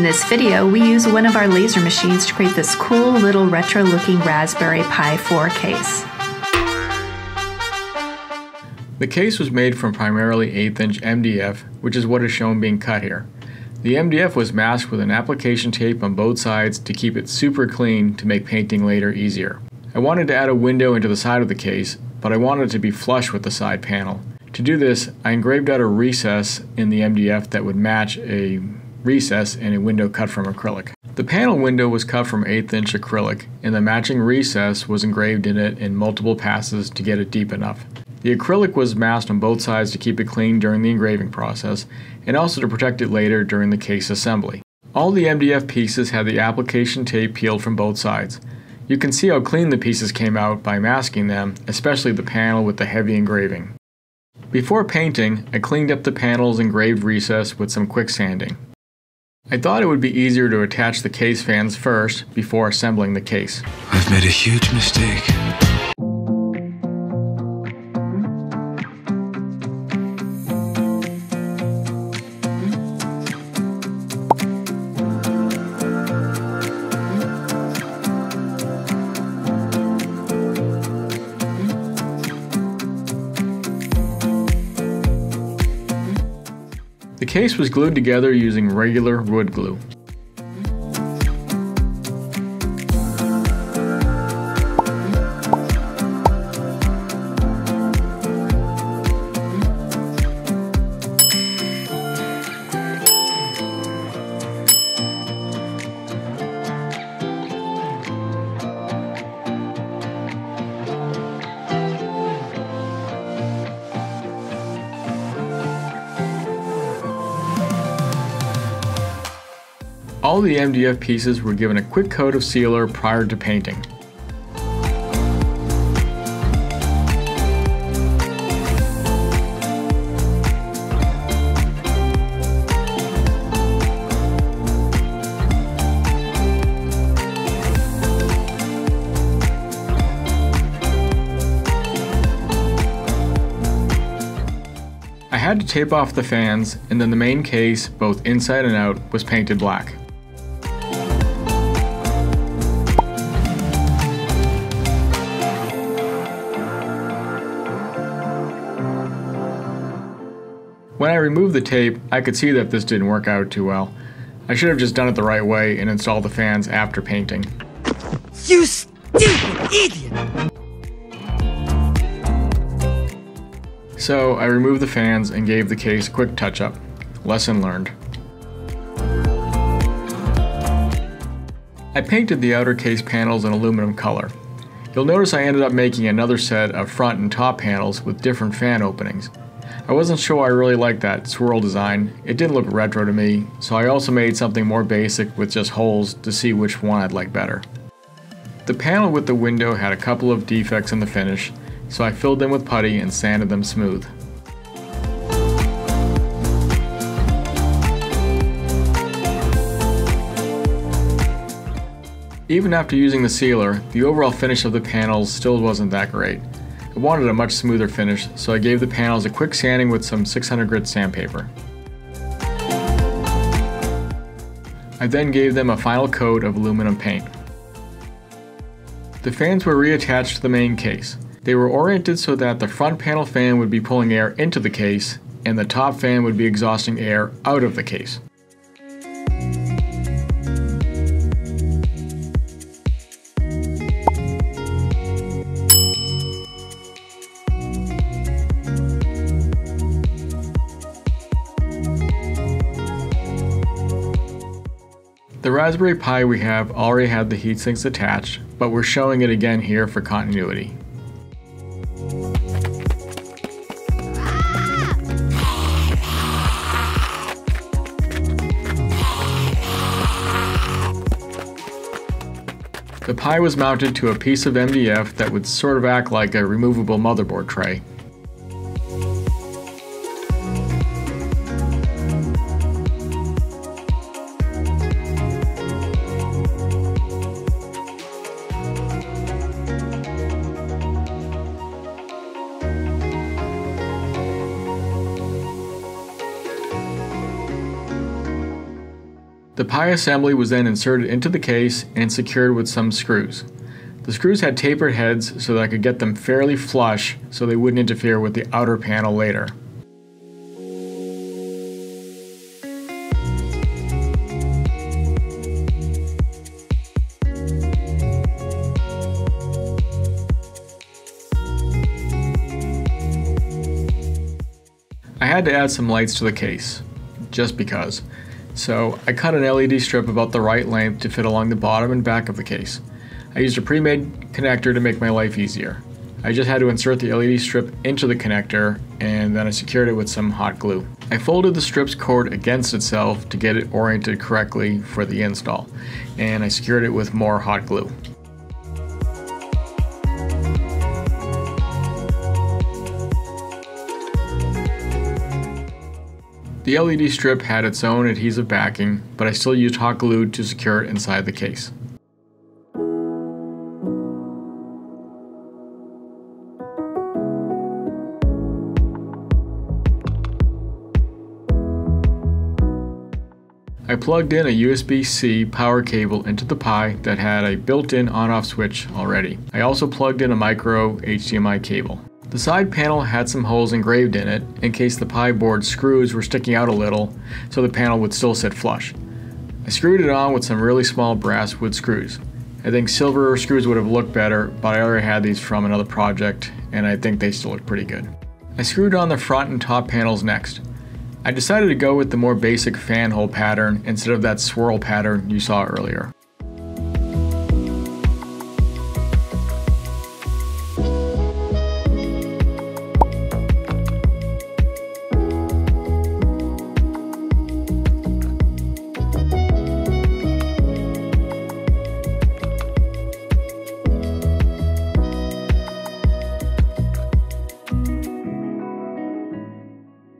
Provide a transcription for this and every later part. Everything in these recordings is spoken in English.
In this video, we use one of our laser machines to create this cool little retro looking Raspberry Pi 4 case. The case was made from primarily 8th inch MDF, which is what is shown being cut here. The MDF was masked with an application tape on both sides to keep it super clean to make painting later easier. I wanted to add a window into the side of the case, but I wanted it to be flush with the side panel. To do this, I engraved out a recess in the MDF that would match a recess and a window cut from acrylic. The panel window was cut from 8th inch acrylic, and the matching recess was engraved in it in multiple passes to get it deep enough. The acrylic was masked on both sides to keep it clean during the engraving process, and also to protect it later during the case assembly. All the MDF pieces had the application tape peeled from both sides. You can see how clean the pieces came out by masking them, especially the panel with the heavy engraving. Before painting, I cleaned up the panel's engraved recess with some quick sanding. I thought it would be easier to attach the case fans first before assembling the case. I've made a huge mistake. Case was glued together using regular wood glue. All the MDF pieces were given a quick coat of sealer prior to painting. I had to tape off the fans, and then the main case, both inside and out, was painted black. When I removed the tape, I could see that this didn't work out too well. I should have just done it the right way and installed the fans after painting. You stupid idiot! So I removed the fans and gave the case a quick touch up. Lesson learned. I painted the outer case panels in aluminum color. You'll notice I ended up making another set of front and top panels with different fan openings. I wasn't sure I really liked that swirl design, it didn't look retro to me, so I also made something more basic with just holes to see which one I'd like better. The panel with the window had a couple of defects in the finish, so I filled them with putty and sanded them smooth. Even after using the sealer, the overall finish of the panels still wasn't that great. I wanted a much smoother finish, so I gave the panels a quick sanding with some 600 grit sandpaper. I then gave them a final coat of aluminum paint. The fans were reattached to the main case. They were oriented so that the front panel fan would be pulling air into the case, and the top fan would be exhausting air out of the case. The Raspberry Pi we have already had the heatsinks attached, but we're showing it again here for continuity. The Pi was mounted to a piece of MDF that would sort of act like a removable motherboard tray. The Pi assembly was then inserted into the case and secured with some screws. The screws had tapered heads so that I could get them fairly flush so they wouldn't interfere with the outer panel later. I had to add some lights to the case, just because. So I cut an LED strip about the right length to fit along the bottom and back of the case. I used a pre-made connector to make my life easier. I just had to insert the LED strip into the connector and then I secured it with some hot glue. I folded the strip's cord against itself to get it oriented correctly for the install and I secured it with more hot glue. The LED strip had its own adhesive backing, but I still used hot glue to secure it inside the case. I plugged in a USB-C power cable into the Pi that had a built-in on-off switch already. I also plugged in a micro HDMI cable. The side panel had some holes engraved in it in case the Pi board screws were sticking out a little so the panel would still sit flush. I screwed it on with some really small brass wood screws. I think silver screws would have looked better, but I already had these from another project and I think they still look pretty good. I screwed on the front and top panels next. I decided to go with the more basic fan hole pattern instead of that swirl pattern you saw earlier.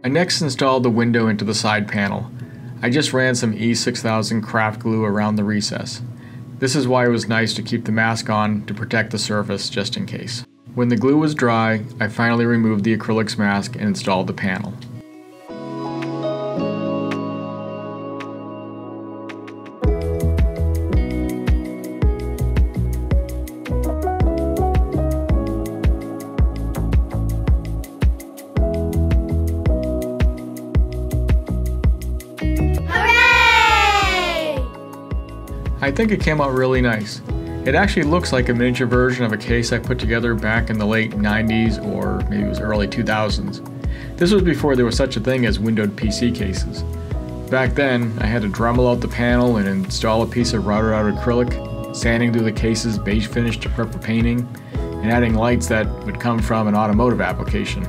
I next installed the window into the side panel. I just ran some E6000 craft glue around the recess. This is why it was nice to keep the mask on to protect the surface just in case. When the glue was dry, I finally removed the acrylics mask and installed the panel. I think it came out really nice. It actually looks like a miniature version of a case I put together back in the late 90s or maybe it was early 2000s. This was before there was such a thing as windowed PC cases. Back then, I had to Dremel out the panel and install a piece of routed out acrylic, sanding through the case's beige finish to prep for painting, and adding lights that would come from an automotive application.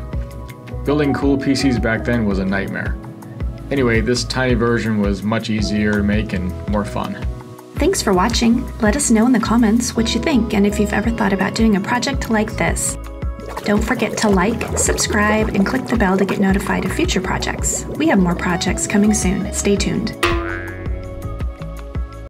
Building cool PCs back then was a nightmare. Anyway, this tiny version was much easier to make and more fun. Thanks for watching. Let us know in the comments what you think and if you've ever thought about doing a project like this. Don't forget to like, subscribe, and click the bell to get notified of future projects. We have more projects coming soon. Stay tuned.